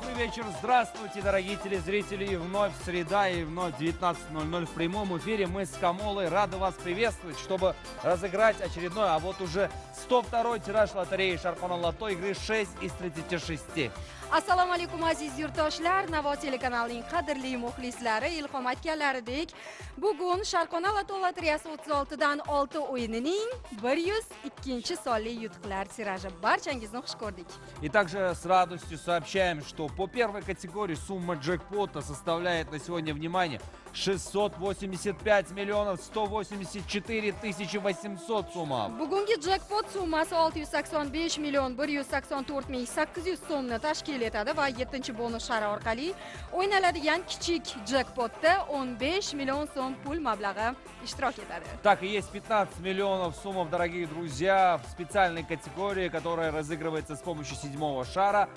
Добрый вечер, здравствуйте, дорогие телезрители. И вновь среда, и вновь 19.00 в прямом эфире. Мы с Камолой рады вас приветствовать, чтобы разыграть очередной, а вот уже 102 тираж лотереи Шарпана Лото игры 6 из 36. Assalomu alaykum aziz yurtdoshlar navo telekanalining qadrli muxlislari ilhom aytganlaridek bugun sharqona loto lotereyasi 36 dan 6 o'yinining 102 sonli yutuqlar tiraji barchangizni xush ko'rdik И также с радостью сообщаем, что по первой категории сумма джекпота составляет на сегодня, внимание, 685 миллионов 184 тысячи 800 сумма. bugungi jekpot summasi 685 million 184 ming 800 so'mni tashkil etadi va 7 bonus shari orqali o'ynaladigan kichik jekpotda 15 million so'm pul mablag'i ishtirok etadi Так есть 15 миллионов суммов, дорогие друзья, в специальной категории, которая разыгрывается с помощью седьмого шара.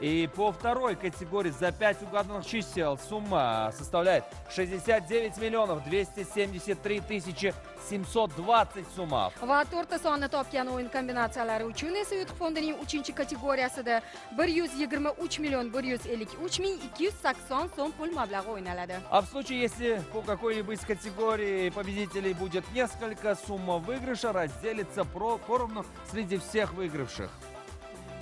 И по второй категории за 5 угаданных чисел сумма составляет 69 миллионов 273 тысячи 720 сумма. va to'rtta sonni topgan o'yin kombinatsiyalari uchun esa yutuq fondining 3 kategoriyasida 123 million 153 ming 280 so'm pul mablag'i o'ynaladi А в случае, если по какой-либо из категорий победителей будет несколько, сумма выигрыша разделится поровну среди всех выигравших.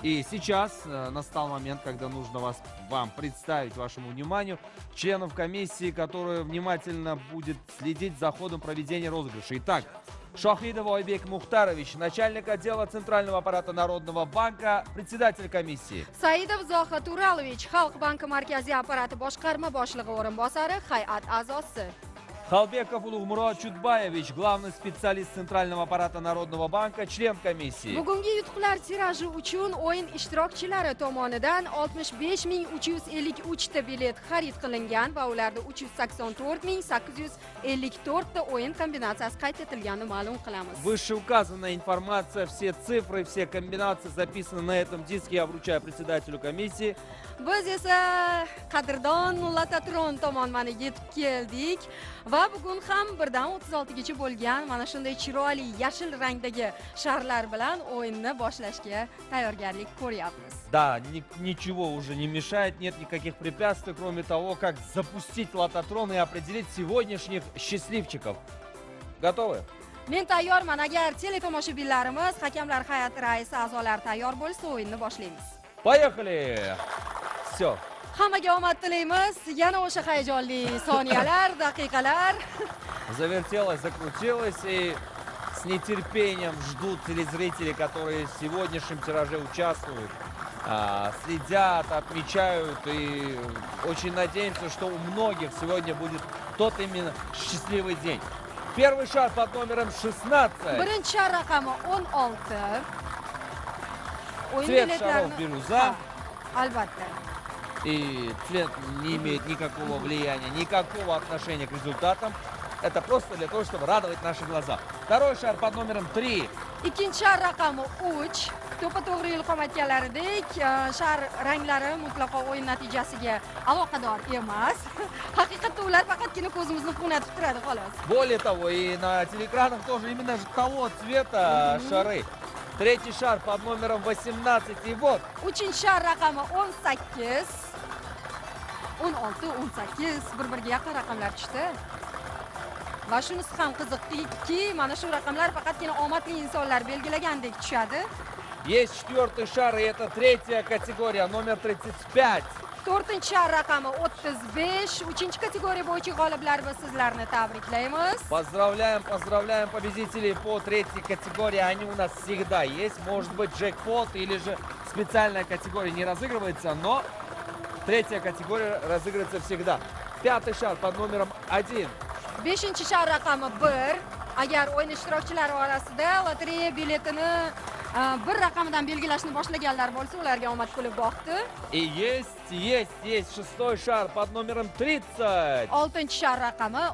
И сейчас э, настал момент, когда нужно вас, вам представить вашему вниманию членов комиссии, которая внимательно будет следить за ходом проведения розыгрыша. Итак, Шахидов Ойбек Мухтарович, начальник отдела Центрального аппарата Народного банка, председатель комиссии. saidov zohid uralovich xalq banki markaziy apparati boshqarma boshlig'i o'rinbosari hay'at a'zosi Халбеков Улугмурод Чудбаевич, главный специалист Центрального аппарата Народного банка, член комиссии. bugungi yutuqlar tiraji uchun o'yin ishtirokchilari tomonidan 65353 ta bilet xarid qilingan va ularda 384854 ta o'yin kombinatsiyasi qayd etilganini ma'lum qilamiz Вышеуказанная информация, все цифры, все комбинации записаны на этом диске. Я вручаю председателю комиссии. biz esa qadrdon latatron tomonmana yetib keldik va bugun ham birdan 36 gacha bo'lgan mana shunday chiroyli yashil rangdagi sharlar bilan o'yinni boshlashga tayyorgarlik ko'ryapmiz Да, ни- ничего уже не мешает, нет никаких препятствий, кроме того, как запустить лототрон и определить сегодняшних счастливчиков. Готовы? men tayyorman agar teletomoshabinlarimiz hakamlar hay'ati raisi a'zolari tayyor bo'lsa o'yinni boshlaymiz Поехали! Все. Hammaga omad tilaymiz yana o'sha hayajonli soniyalar daqiqalar Завертелось, закрутилось и с нетерпением ждут телезрители, которые в сегодняшнем тираже участвуют, а, следят, отмечают и очень надеемся, что у многих сегодня будет тот именно счастливый день. Первый шар под номером 16. birinchi shar raqami 16 o'yin Цвет шаров бирюза. Ha, albatta И цвет не имеет никакого влияния, никакого отношения к результатам. Это просто для того, чтобы радовать наши глаза. Второй шар под номером 3. ikkinchi shar raqami 3 to'ppa to'g'ri ilhom aytganlaridek shar ranglari mutlaqo o'yin natijasiga aloqador emas haqiqatda ular faqatgina ko'zimizni quvnatib turadi xolos Более того, и на телеэкранах тоже именно того цвета шары. Третий шар под номером 18. И вот, uchinchi shar raqami 18 16 18 bir biriga yaqin raqamlar tushdi va shunisi ham qiziqki mana shu raqamlar faqatgina omadli insonlar belgilagandek tushadi есть четвертый шар, и это третья категория, номер 35. to'rtinchi shar raqami 35 uchinchi kategoriya bo'yicha g'oliblar biz sizlarni tabriklaymiz Поздравляем, поздравляем победителей по третьей категории. Они у нас всегда есть. Может быть, джекпот или же специальная категория не разыгрывается, но третья категория разыгрывается всегда. Пятый шар под номером один. beshinchi shar raqami 1 agar o'yin ishtirokchilari orasida lotereya biletini bir raqamidan belgilashni boshlaganlar bo'lsa ularga omad kulib boqdi И есть, есть, есть шестой шар под номером 30. oltinchi shar raqami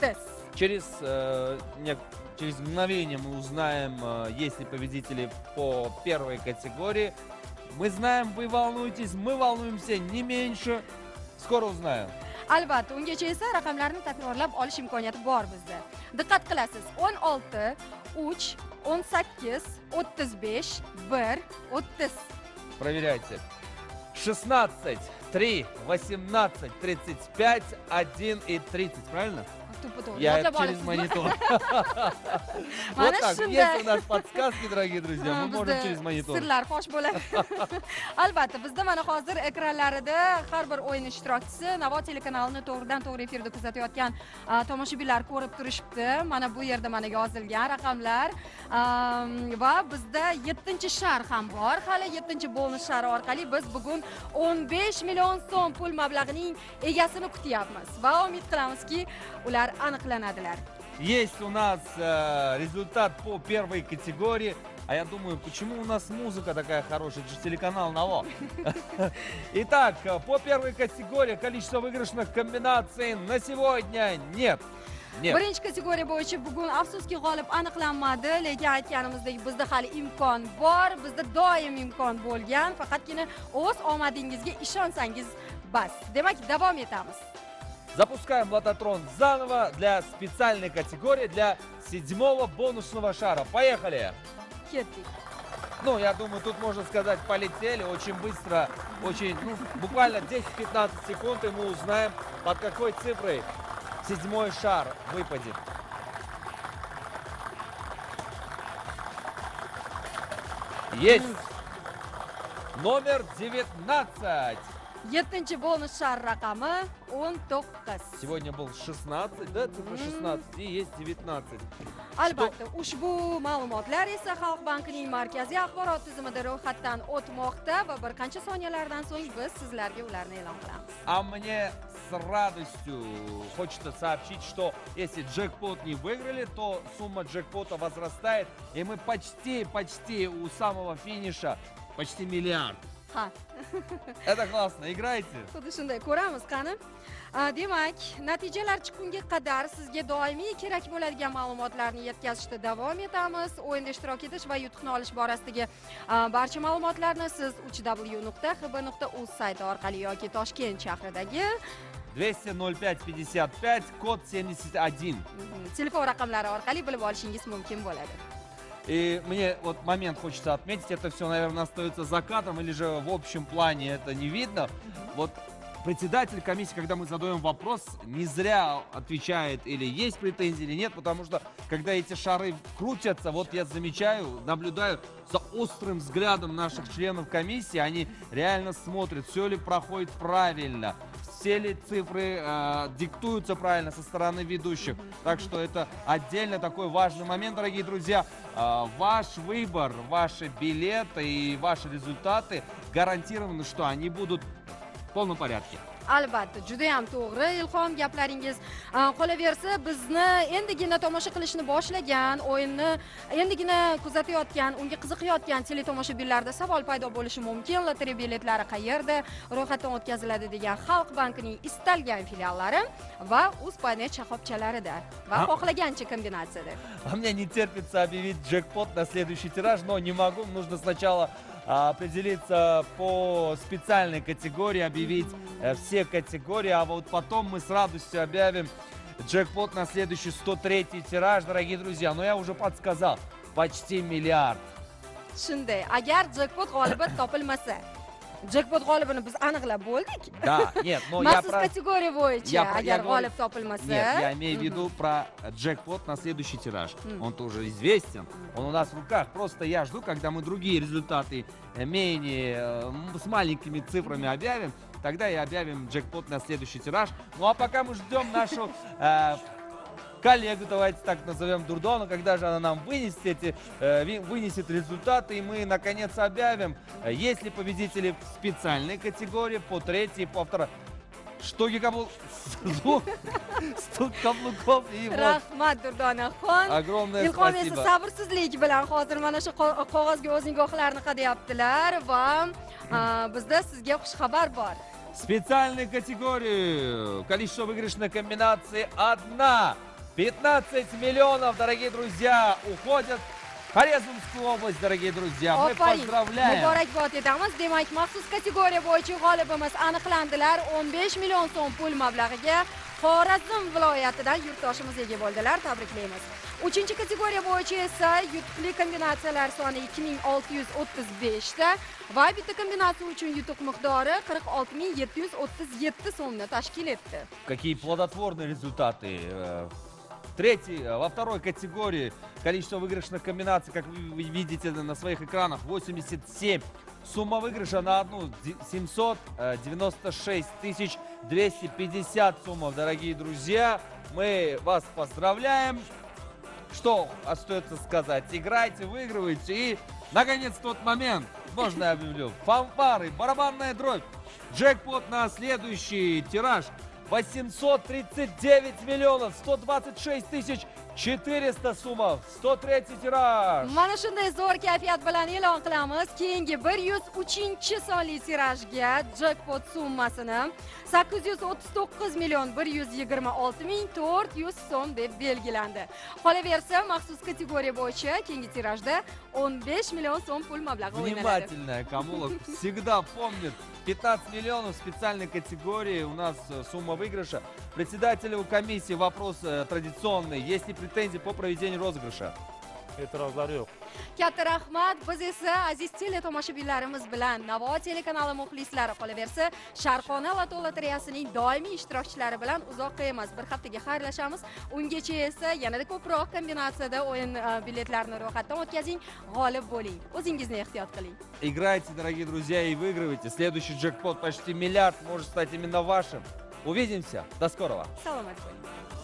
30 Через, э, нек- через мгновение мы узнаем, э, есть ли победители по первой категории. Мы знаем, вы волнуетесь, мы волнуемся не меньше. Скоро узнаем. albatta ungacha esa raqamlarni takrorlab olish imkoniyati bor bizda diqqat qilasiz 16 3 18 35 1 30 Проверяйте. 16, 3, 18, 35, 1 и 30. Правильно? To'ppa Я yodlab через монитор. Вот так. Есть у нас подсказки, дорогие друзья. Мы можем через монитор. sirlar fosh bo'ladi albatta bizda mana hozir ekranlarida har bir o'yin ishtirokchisi navo telekanalini to'g'ridan to'g'ri efirda kuzatayotgan tomoshabinlar ko'rib turishibdi mana bu yerda mana yozilgan raqamlar Am, va bizda yettinchi shar ham bor hali yettinchi bonus shari orqali biz bugun 15 million so'm pul mablag'ining egasini kutyapmiz va umid qilamizki ular aniqlanadilar Есть у нас э, результат по первой категории. А я думаю, почему у нас музыка такая хорошая? Это же телеканал НАВО. Итак, э, по первой категории количество выигрышных комбинаций на сегодня нет. Нет. birinchi kategoriya bo'yicha bugun afsuski g'olib aniqlanmadi lekin aytganimizdek bizda hali imkon bor bizda doim imkon bo'lgan faqatgina o'z omadingizga ishonsangiz bas demak davom etamiz Запускаем лототрон заново для специальной категории для седьмого бонусного шара. Поехали! Ну, я думаю, тут можно сказать, полетели очень быстро, очень, ну, буквально 10-15 секунд, и мы узнаем, под какой цифрой седьмой шар выпадет. Есть! Номер 19. Yettinchi bonus shar raqami 19 Сегодня был 16, да, цифра 16, и есть 19. albatta ushbu ma'lumotlar esa xalq bankining markaziy axborot tizimida ro'yxatdan o'tmoqda va bir qancha soniyalardan so'ng biz sizlarga ularni e'lon qilamiz А мне с радостью хочется сообщить, что если джекпот не выиграли, то сумма джекпота возрастает, и мы почти, почти у самого финиша, почти миллиард. Ha Это классно, играйте. xuddi shunday ko'ramiz qani? Demak natijalar chiqqunga qadar sizga doimiy kerak bo'ladigan ma'lumotlarni yetkazishda davom etamiz. O'yinda ishtirok etish va yutuqni olish borasidagi barcha ma'lumotlarni siz 3w.hb.uz sayti orqali yoki toshkent shahridagi 200 05 55, код 71. mhm, telefon raqamlari orqali bilib olishingiz mumkin bo'ladi И мне вот момент хочется отметить, это все, наверное, остается за кадром, или же в общем плане это не видно. Вот председатель комиссии, когда мы задаем вопрос, не зря отвечает или есть претензии, или нет, потому что когда эти шары крутятся, вот я замечаю, наблюдаю за острым взглядом наших членов комиссии, они реально смотрят, все ли проходит правильно, все ли цифры э, диктуются правильно со стороны ведущих. Так что это отдельно такой важный момент, дорогие друзья. Э, ваш выбор, ваши билеты и ваши результаты гарантированы, что они будут в полном порядке. Albatta judayam to'g'ri. Ilhom gaplaringiz qolaversa bizni endigina tomosha qilishni boshlagan o'yinni endigina kuzatayotgan unga qiziqayotgan teletomoshabinlarda savol paydo bo'lishi mumkin. Lotereya biletlari qayerda? Ro'yxatdan o'tkaziladi degan xalq bankining istalgan filiallari va uzpanet shoxobchalarida va xohlagancha kombinatsiyada. А мне не терпится объявить джекпот на следующий тираж, но не могу. Нужно сначала определиться по специальной категории, объявить э, все категории, а вот потом мы с радостью объявим джекпот на следующий 103 тираж, дорогие друзья. Но я уже подсказал, почти миллиард. shunday agar jekpot g'olibi topilmasa jekpot g'olibini biz aniqlab bo'ldik Да, нет, но я про... kategoriya bo'yicha Я про- я agar g'olib topilmasa Нет, я имею в виду про джекпот на следующий тираж. Он тоже известен, он у нас в руках. Просто я жду, когда мы другие результаты э, менее э, с маленькими цифрами объявим. Тогда и объявим джекпот на следующий тираж. Ну а пока мы ждем нашу э, коллегу, давайте так назовем Дурдону, когда же она нам вынесет эти, э, вынесет результаты, и мы наконец объявим, э, есть ли победители в специальной категории по третьей, по второй. Что? Звук, стук каблуков и вот. rahmat durdonaxon Огромное ilhom esa спасибо. sabrsizlik bilan hozir mana shu qo- qog'ozga o'z nigohlarini qadayaptilar va bizda sizga xushxabar bor Специальной категории. Количество выигрышных комбинаций одна. 15 миллионов, дорогие друзья, уходят Хорезмскую область, дорогие друзья. Мы поздравляем. muborakbod etamiz demak maxsus kategoriya bo'yicha g'olibimiz aniqlandilar 15 million so'm pul mablag'iga xorazm viloyatidan yurtdoshimiz ega bo'ldilar tabriklaymiz uchinchi kategoriya bo'yicha esa yutuqli kombinatsiyalar soni 2635 ta va bitta kombinatsiya uchun yutuq miqdori 46737 so'mni tashkil etdi Какие плодотворные результаты. Э, Третий, э, во второй категории количество выигрышных комбинаций, как вы видите на своих экранах, 87. Сумма выигрыша на одну ди- 796 тысяч 250 суммов, дорогие друзья. Мы вас поздравляем. Что остается сказать? Играйте, выигрывайте. И, наконец, тот момент. Можно я объявлю? Фанфары, барабанная дробь. Джекпот на следующий тираж. 839 миллионов 126 тысяч 400 суммов. 103 тираж. mana shunday zo'r kayfiyat bilan e'lon qilamiz keyingi 103 sonli tirajga jekpot summasini 839 million 126 ming 400 so'm deb belgilandi qolaversa maxsus kategoriya bo'yicha keyingi tirajda 15 million so'm pul mablag'i o'ynaladi Внимательная Камула всегда помнит. 15 миллионов специальной категории. У нас э, сумма выигрыша. Председателю комиссии вопрос э, традиционный. Есть ли претензии по проведению розыгрыша? e'tirozlar yo'q katta rahmat biz esa aziz teletomoshabinlarimiz bilan navoiy telekanali muxlislari qolaversa sharqona loto lotereyasining doimiy ishtirokchilari bilan uzoqqa emas bir haftaga xayrlashamiz ungacha esa yanada ko'proq kombinatsiyada o'yin e, biletlarini ro'yxatdan o'tkazing g'olib bo'ling o'zingizni ehtiyot qiling Играйте, дорогие друзья, и выигрывайте. Следующий джекпот почти миллиард может стать именно вашим. Увидимся. До скорого. bo'ling